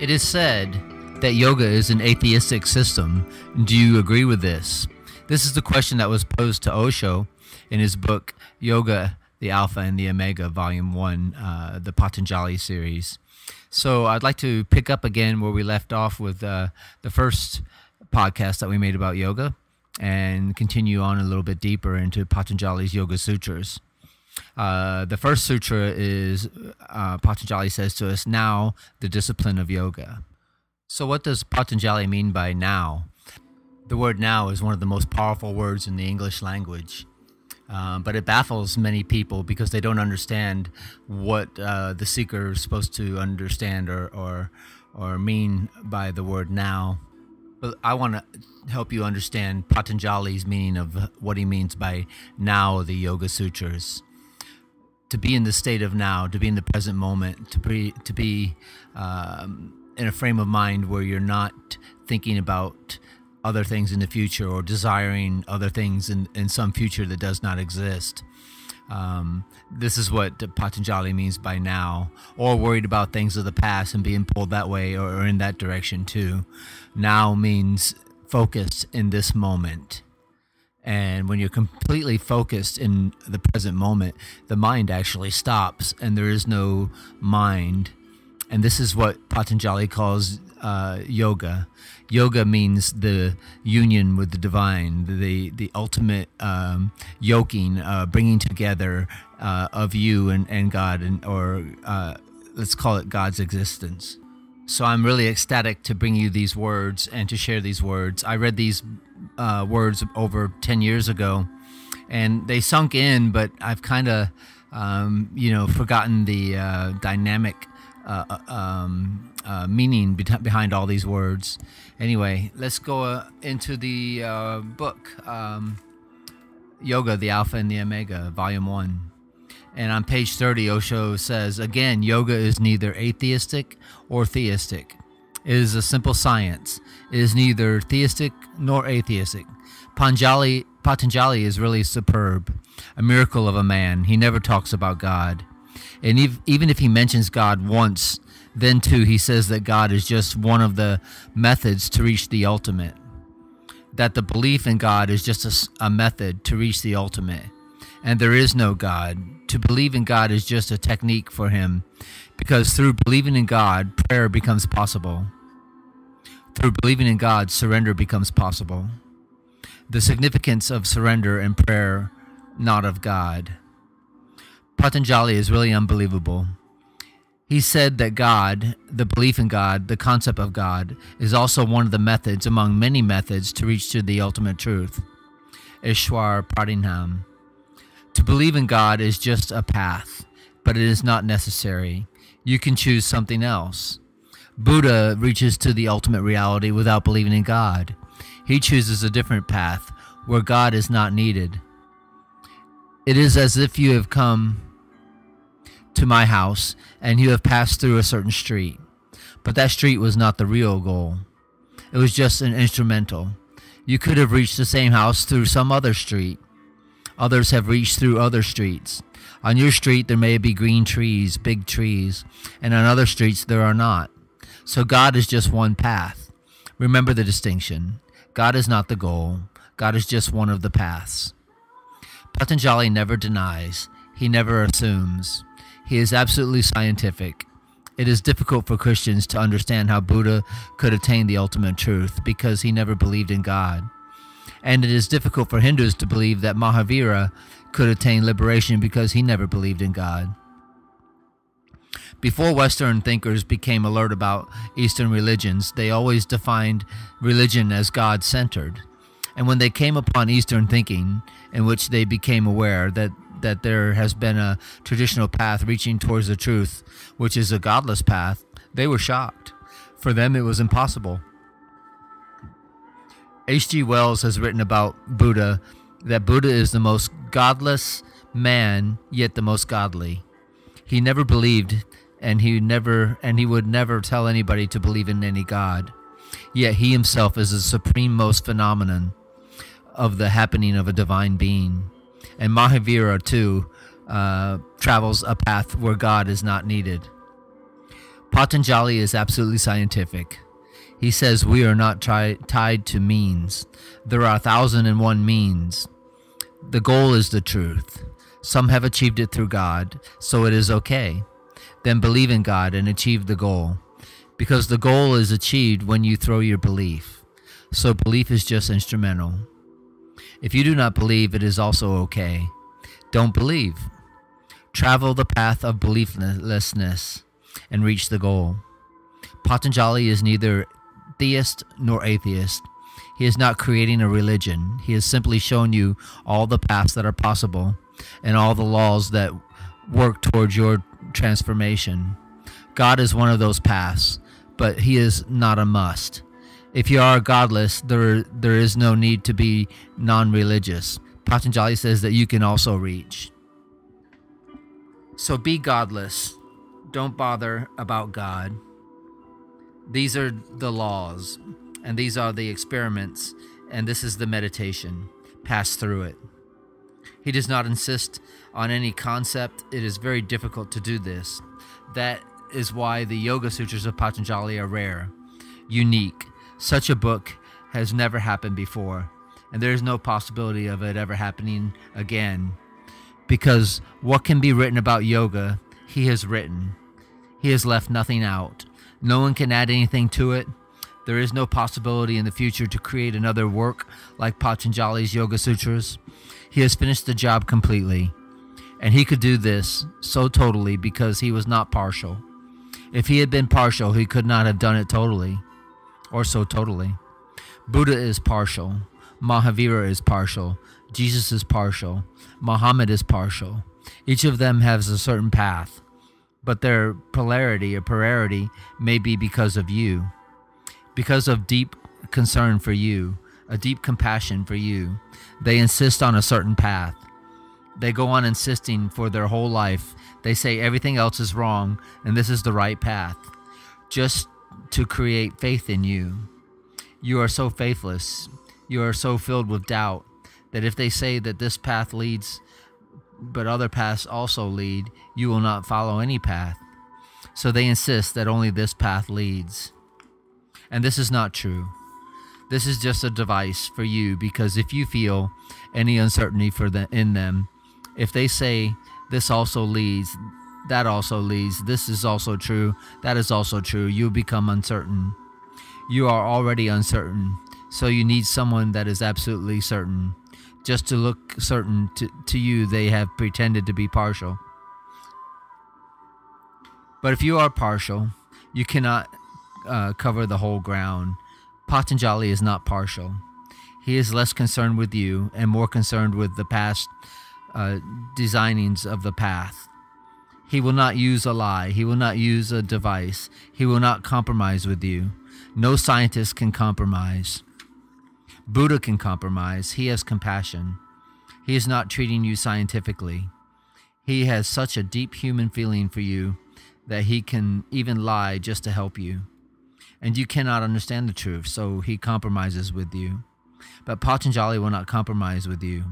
It is said that yoga is an atheistic system. Do you agree with this? This is the question that was posed to Osho in his book Yoga, the Alpha and the Omega, Volume 1, uh, the Patanjali series. So I'd like to pick up again where we left off with uh, the first podcast that we made about yoga and continue on a little bit deeper into Patanjali's Yoga Sutras. Uh, the first sutra is uh, Patanjali says to us, now the discipline of yoga. So, what does Patanjali mean by now? The word now is one of the most powerful words in the English language. Uh, but it baffles many people because they don't understand what uh, the seeker is supposed to understand or, or, or mean by the word now. But I want to help you understand Patanjali's meaning of what he means by now the Yoga Sutras to be in the state of now, to be in the present moment, to be to be um, in a frame of mind where you're not thinking about other things in the future or desiring other things in, in some future that does not exist. Um, this is what Patanjali means by now, or worried about things of the past and being pulled that way or, in that direction too. Now means focused in this moment. And when you're completely focused in the present moment, the mind actually stops and there is no mind. And this is what Patanjali calls uh, yoga. Yoga means the union with the divine, the the ultimate um, yoking, uh, bringing together uh, of you and, and God, and or uh, let's call it God's existence. So I'm really ecstatic to bring you these words and to share these words. I read these uh, words over 10 years ago and they sunk in, but I've kind of, um, you know, forgotten the uh, dynamic uh, uh um, uh, meaning be- behind all these words. Anyway, let's go uh, into the book um, Yoga, the Alpha and the Omega, Volume 1. And on page 30, Osho says, again, yoga is neither atheistic or theistic. Is a simple science. It is neither theistic nor atheistic. Panjali, Patanjali is really superb, a miracle of a man. He never talks about God. And if, even if he mentions God once, then too he says that God is just one of the methods to reach the ultimate. That the belief in God is just a, a method to reach the ultimate and there is no God. To believe in God is just a technique for him because through believing in God, prayer becomes possible. Through believing in God, surrender becomes possible. The significance of surrender and prayer, not of God. Patanjali is really unbelievable. He said that God, the belief in God, the concept of God, is also one of the methods among many methods to reach to the ultimate truth. Ishwar Pranidhan. To believe in God is just a path, but it is not necessary. You can choose something else. Buddha reaches to the ultimate reality without believing in God. He chooses a different path where God is not needed. It is as if you have come to my house and you have passed through a certain street. But that street was not the real goal. It was just an instrumental. You could have reached the same house through some other street. Others have reached through other streets. On your street, there may be green trees, big trees, and on other streets, there are not. So God is just one path. Remember the distinction. God is not the goal, God is just one of the paths. Patanjali never denies, he never assumes. He is absolutely scientific. It is difficult for Christians to understand how Buddha could attain the ultimate truth because he never believed in God and it is difficult for Hindus to believe that Mahavira could attain liberation because he never believed in God. Before Western thinkers became alert about Eastern religions, they always defined religion as God centered. And when they came upon Eastern thinking, in which they became aware that, that there has been a traditional path reaching towards the truth, which is a godless path, they were shocked. For them, it was impossible. H.G. Wells has written about Buddha that Buddha is the most godless man, yet the most godly. He never believed and he never and he would never tell anybody to believe in any god. Yet he himself is the supreme most phenomenon of the happening of a divine being. And Mahavira too uh, travels a path where God is not needed. Patanjali is absolutely scientific. He says we are not tied to means. There are a thousand and one means. The goal is the truth. Some have achieved it through God, so it is okay. Then believe in God and achieve the goal. Because the goal is achieved when you throw your belief. So belief is just instrumental. If you do not believe, it is also okay. Don't believe. Travel the path of belieflessness and reach the goal. Patanjali is neither theist nor atheist. He is not creating a religion. He has simply shown you all the paths that are possible and all the laws that work towards your transformation. God is one of those paths, but he is not a must. If you are godless, there there is no need to be non-religious. Patanjali says that you can also reach. So be godless. Don't bother about God. These are the laws, and these are the experiments, and this is the meditation. Pass through it. He does not insist on any concept. It is very difficult to do this. That is why the Yoga Sutras of Patanjali are rare, unique. Such a book has never happened before, and there is no possibility of it ever happening again. Because what can be written about yoga, he has written. He has left nothing out. No one can add anything to it. There is no possibility in the future to create another work like Patanjali's Yoga Sutras. He has finished the job completely. And he could do this so totally because he was not partial. If he had been partial, he could not have done it totally, or so totally. Buddha is partial. Mahavira is partial. Jesus is partial. Muhammad is partial. Each of them has a certain path, but their polarity or polarity may be because of you, because of deep concern for you, a deep compassion for you. They insist on a certain path. They go on insisting for their whole life. They say everything else is wrong and this is the right path, just to create faith in you. You are so faithless. You are so filled with doubt that if they say that this path leads, but other paths also lead, you will not follow any path. So they insist that only this path leads. And this is not true. This is just a device for you because if you feel any uncertainty for the, in them, if they say this also leads, that also leads, this is also true, that is also true, you become uncertain. You are already uncertain, so you need someone that is absolutely certain. Just to look certain to, to you, they have pretended to be partial. But if you are partial, you cannot uh, cover the whole ground. Patanjali is not partial. He is less concerned with you and more concerned with the past uh, designings of the path. He will not use a lie. He will not use a device. He will not compromise with you. No scientist can compromise. Buddha can compromise. He has compassion. He is not treating you scientifically. He has such a deep human feeling for you that he can even lie just to help you and you cannot understand the truth, so he compromises with you. But Patanjali will not compromise with you.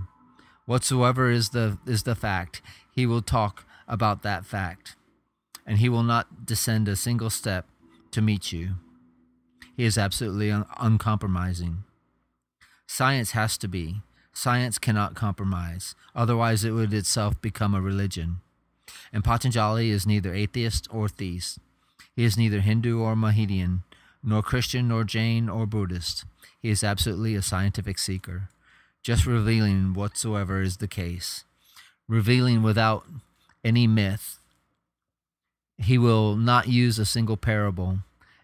Whatsoever is the is the fact, he will talk about that fact, and he will not descend a single step to meet you. He is absolutely un- uncompromising. Science has to be. Science cannot compromise, otherwise it would itself become a religion. And Patanjali is neither atheist or theist. He is neither Hindu or Mohammedan, nor Christian, nor Jain, or Buddhist. He is absolutely a scientific seeker, just revealing whatsoever is the case, revealing without any myth. He will not use a single parable,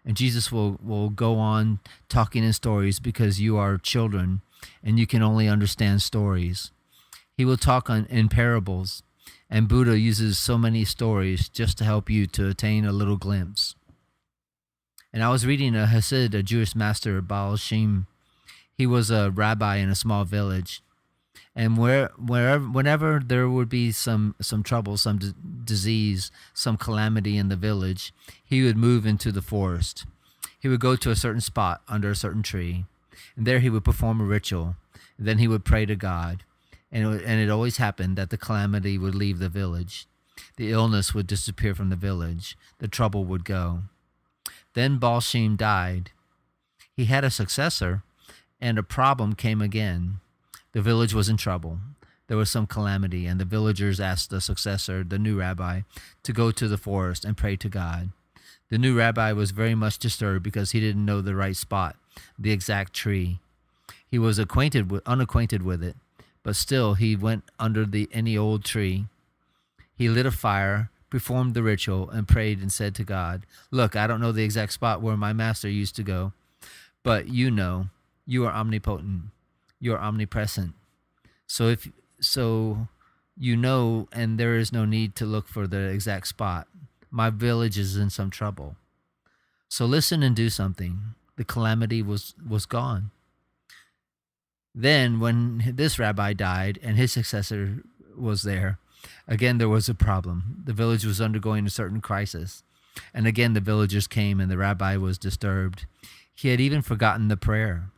and Jesus will, will go on talking in stories because you are children and you can only understand stories. He will talk on, in parables, and Buddha uses so many stories just to help you to attain a little glimpse. And I was reading a Hasid, a Jewish master, Baal Shem. He was a rabbi in a small village. And where, wherever, whenever there would be some, some trouble, some disease, some calamity in the village, he would move into the forest. He would go to a certain spot under a certain tree, and there he would perform a ritual. Then he would pray to God, and it, and it always happened that the calamity would leave the village. the illness would disappear from the village, the trouble would go. Then Baal Shem died. He had a successor, and a problem came again. The village was in trouble. There was some calamity, and the villagers asked the successor, the new rabbi, to go to the forest and pray to God. The new rabbi was very much disturbed because he didn't know the right spot, the exact tree. He was acquainted with, unacquainted with it, but still he went under the any old tree. He lit a fire, performed the ritual, and prayed and said to God, Look, I don't know the exact spot where my master used to go, but you know, you are omnipotent, you are omnipresent. So if so you know and there is no need to look for the exact spot. My village is in some trouble. So listen and do something. The calamity was was gone. Then when this rabbi died and his successor was there, again there was a problem. The village was undergoing a certain crisis. And again the villagers came and the rabbi was disturbed. He had even forgotten the prayer.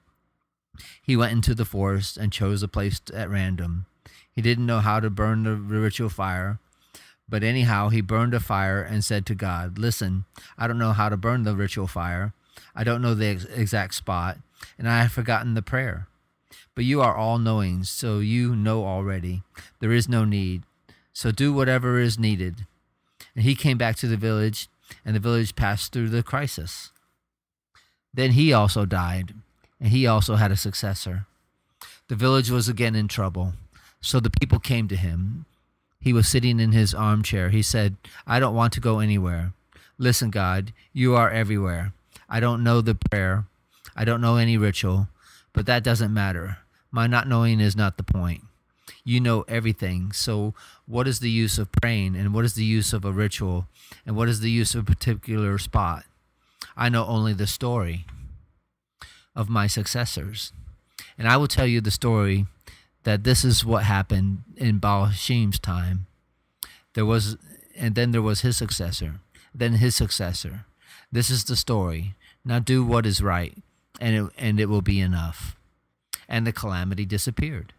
He went into the forest and chose a place at random. He didn't know how to burn the ritual fire. But anyhow, he burned a fire and said to God, Listen, I don't know how to burn the ritual fire. I don't know the ex- exact spot, and I have forgotten the prayer. But you are all knowing, so you know already. There is no need. So do whatever is needed. And he came back to the village, and the village passed through the crisis. Then he also died, and he also had a successor. The village was again in trouble. So the people came to him. He was sitting in his armchair. He said, I don't want to go anywhere. Listen, God, you are everywhere. I don't know the prayer. I don't know any ritual, but that doesn't matter. My not knowing is not the point. You know everything. So, what is the use of praying? And what is the use of a ritual? And what is the use of a particular spot? I know only the story of my successors. And I will tell you the story that this is what happened in Baal Shem's time. There was, and then there was his successor, then his successor. This is the story. Now do what is right, and it, and it will be enough. And the calamity disappeared.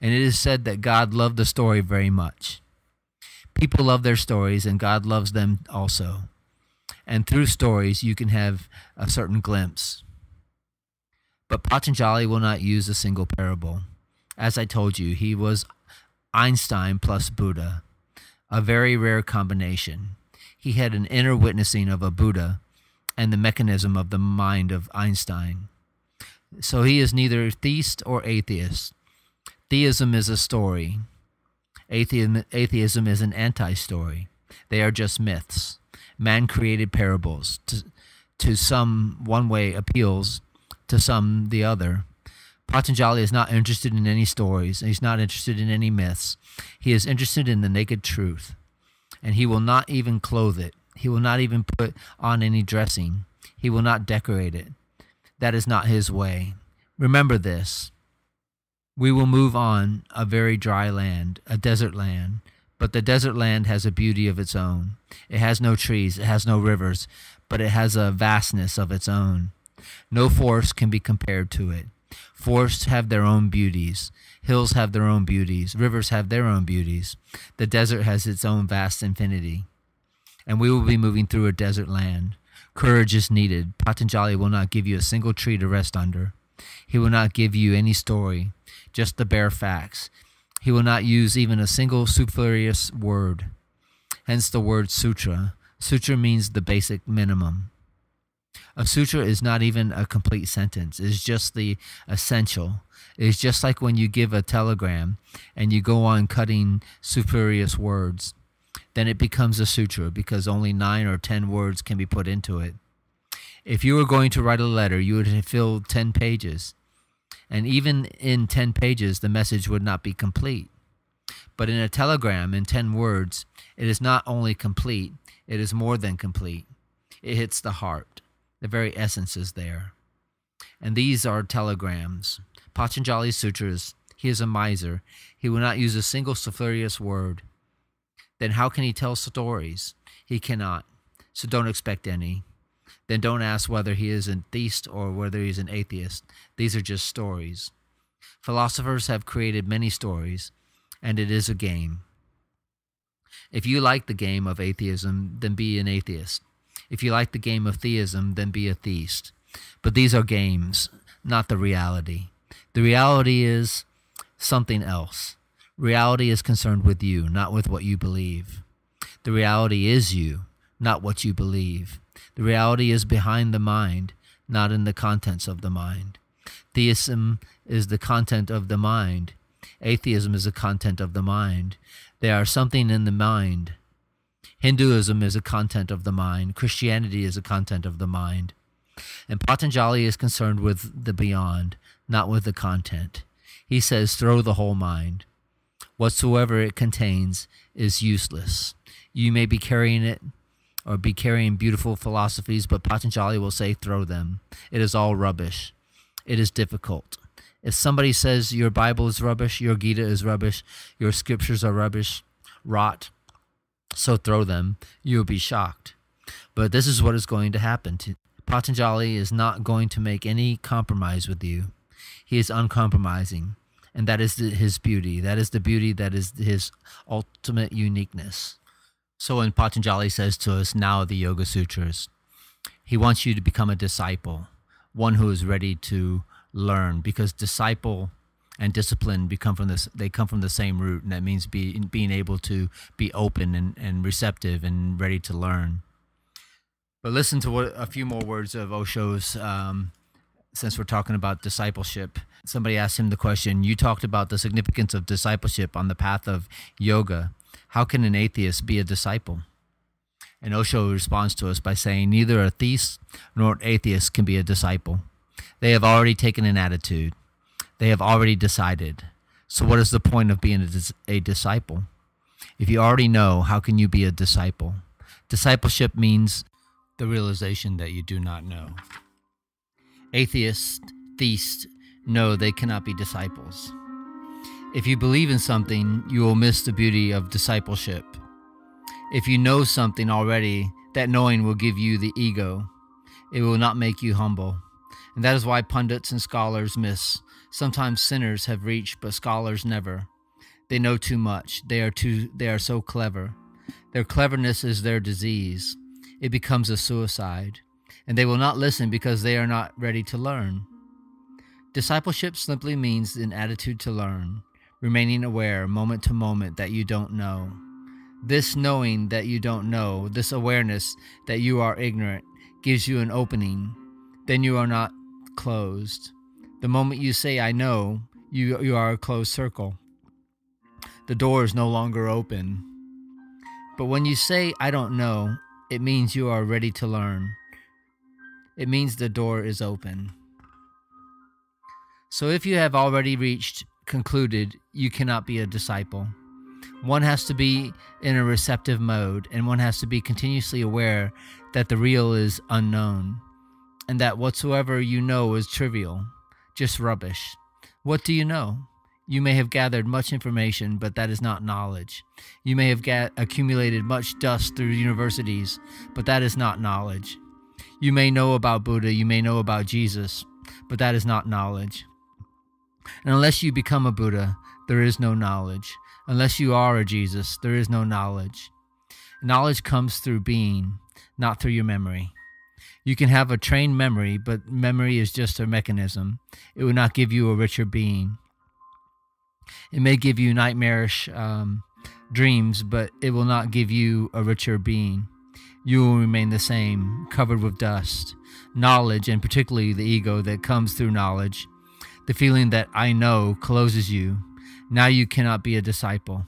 And it is said that God loved the story very much. People love their stories, and God loves them also. And through stories, you can have a certain glimpse. But Patanjali will not use a single parable. As I told you, he was Einstein plus Buddha, a very rare combination. He had an inner witnessing of a Buddha and the mechanism of the mind of Einstein. So he is neither theist or atheist. Theism is a story. Atheism, atheism is an anti story. They are just myths. Man created parables. To, to some, one way appeals, to some, the other. Patanjali is not interested in any stories. He's not interested in any myths. He is interested in the naked truth. And he will not even clothe it. He will not even put on any dressing. He will not decorate it. That is not his way. Remember this. We will move on a very dry land, a desert land. But the desert land has a beauty of its own. It has no trees, it has no rivers, but it has a vastness of its own. No forest can be compared to it. Forests have their own beauties. Hills have their own beauties. Rivers have their own beauties. The desert has its own vast infinity. And we will be moving through a desert land. Courage is needed. Patanjali will not give you a single tree to rest under. He will not give you any story, just the bare facts. He will not use even a single superfluous word. Hence the word sutra. Sutra means the basic minimum. A sutra is not even a complete sentence. It's just the essential. It's just like when you give a telegram and you go on cutting superfluous words. Then it becomes a sutra because only nine or ten words can be put into it. If you were going to write a letter, you would fill 10 pages. And even in 10 pages, the message would not be complete. But in a telegram, in 10 words, it is not only complete, it is more than complete. It hits the heart. The very essence is there. And these are telegrams. Patanjali Sutras, he is a miser. He will not use a single superfluous word. Then how can he tell stories? He cannot. So don't expect any. Then don't ask whether he is a theist or whether he is an atheist. These are just stories. Philosophers have created many stories, and it is a game. If you like the game of atheism, then be an atheist. If you like the game of theism, then be a theist. But these are games, not the reality. The reality is something else. Reality is concerned with you, not with what you believe. The reality is you, not what you believe. The reality is behind the mind, not in the contents of the mind. Theism is the content of the mind. Atheism is the content of the mind. They are something in the mind. Hinduism is a content of the mind. Christianity is a content of the mind. And Patanjali is concerned with the beyond, not with the content. He says, throw the whole mind. Whatsoever it contains is useless. You may be carrying it or be carrying beautiful philosophies, but Patanjali will say, throw them. It is all rubbish. It is difficult. If somebody says your Bible is rubbish, your Gita is rubbish, your scriptures are rubbish, rot, so throw them, you'll be shocked. But this is what is going to happen. Patanjali is not going to make any compromise with you. He is uncompromising. And that is the, his beauty. That is the beauty that is his ultimate uniqueness. So when Patanjali says to us now the Yoga Sutras, he wants you to become a disciple, one who is ready to learn because disciple and discipline become from this they come from the same root and that means be, being able to be open and, and receptive and ready to learn. But listen to what a few more words of osho's um, since we're talking about discipleship. Somebody asked him the question you talked about the significance of discipleship on the path of yoga. How can an atheist be a disciple? And osho responds to us by saying neither a theist nor an atheist can be a disciple. They have already taken an attitude. They have already decided. So, what is the point of being a, dis- a disciple? If you already know, how can you be a disciple? Discipleship means the realization that you do not know. Atheists, theists, know they cannot be disciples. If you believe in something, you will miss the beauty of discipleship. If you know something already, that knowing will give you the ego. It will not make you humble. And that is why pundits and scholars miss. Sometimes sinners have reached, but scholars never. They know too much. They are too they are so clever. Their cleverness is their disease. It becomes a suicide. And they will not listen because they are not ready to learn. Discipleship simply means an attitude to learn, remaining aware moment to moment that you don't know. This knowing that you don't know, this awareness that you are ignorant, gives you an opening. Then you are not closed. The moment you say, I know, you, you are a closed circle. The door is no longer open. But when you say, I don't know, it means you are ready to learn. It means the door is open. So if you have already reached, concluded, you cannot be a disciple. One has to be in a receptive mode, and one has to be continuously aware that the real is unknown and that whatsoever you know is trivial, just rubbish. What do you know? You may have gathered much information, but that is not knowledge. You may have accumulated much dust through universities, but that is not knowledge. You may know about Buddha, you may know about Jesus, but that is not knowledge. And unless you become a Buddha, there is no knowledge. Unless you are a Jesus, there is no knowledge. Knowledge comes through being, not through your memory. You can have a trained memory, but memory is just a mechanism. It will not give you a richer being. It may give you nightmarish um, dreams, but it will not give you a richer being. You will remain the same, covered with dust. Knowledge, and particularly the ego that comes through knowledge, the feeling that I know closes you. Now you cannot be a disciple.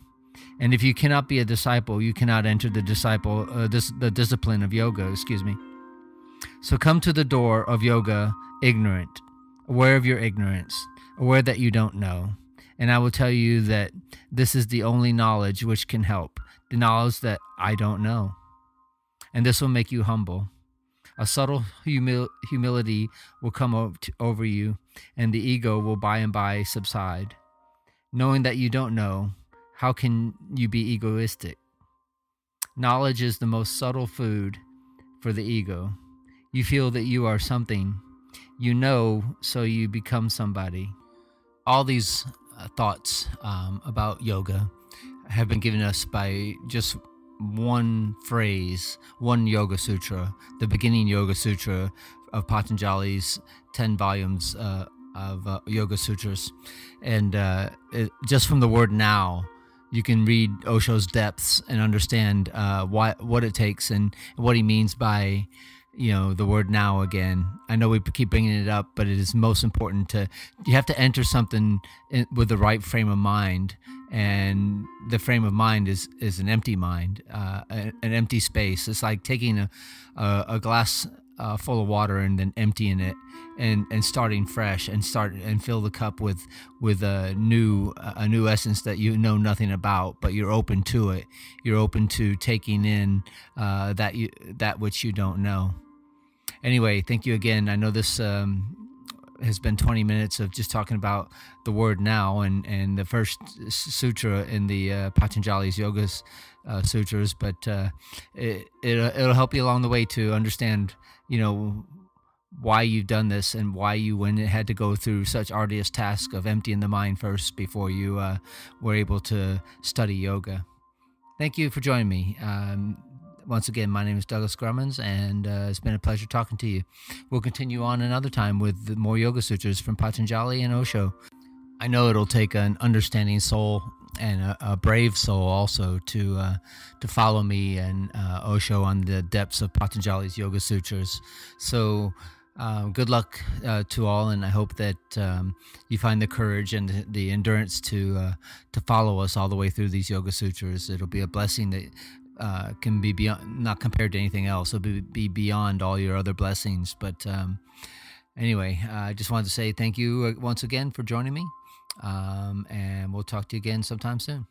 And if you cannot be a disciple, you cannot enter the disciple, uh, this, the discipline of yoga. Excuse me. So come to the door of yoga ignorant, aware of your ignorance, aware that you don't know. And I will tell you that this is the only knowledge which can help the knowledge that I don't know. And this will make you humble. A subtle humil- humility will come over you, and the ego will by and by subside. Knowing that you don't know, how can you be egoistic? Knowledge is the most subtle food for the ego. You feel that you are something. You know, so you become somebody. All these uh, thoughts um, about yoga have been given us by just one phrase, one Yoga Sutra, the beginning Yoga Sutra of Patanjali's 10 volumes uh, of uh, Yoga Sutras. And uh, it, just from the word now, you can read Osho's depths and understand uh, why, what it takes and what he means by you know the word now again. I know we keep bringing it up but it is most important to you have to enter something in, with the right frame of mind. And the frame of mind is is an empty mind uh, an, an empty space. It's like taking a, a, a glass uh, full of water and then emptying it and and starting fresh and start and fill the cup with with a new a new essence that you know nothing about but you're open to it. You're open to taking in uh, that you that which you don't know anyway thank you again i know this um, has been 20 minutes of just talking about the word now and and the first sutra in the uh, patanjali's yogas uh, sutras but uh, it, it, it'll help you along the way to understand you know why you've done this and why you went had to go through such arduous task of emptying the mind first before you uh, were able to study yoga. Thank you for joining me. Um, once again, my name is Douglas Grummons, and uh, it's been a pleasure talking to you. We'll continue on another time with more Yoga Sutras from Patanjali and Osho. I know it'll take an understanding soul and a, a brave soul also to uh, to follow me and uh, Osho on the depths of Patanjali's Yoga Sutras. So. Uh, good luck uh, to all, and I hope that um, you find the courage and the, endurance to uh, to follow us all the way through these Yoga Sutras. It'll be a blessing that uh, can be beyond, not compared to anything else. It'll be, be beyond all your other blessings. But um, anyway, I just wanted to say thank you once again for joining me. Um, and we'll talk to you again sometime soon.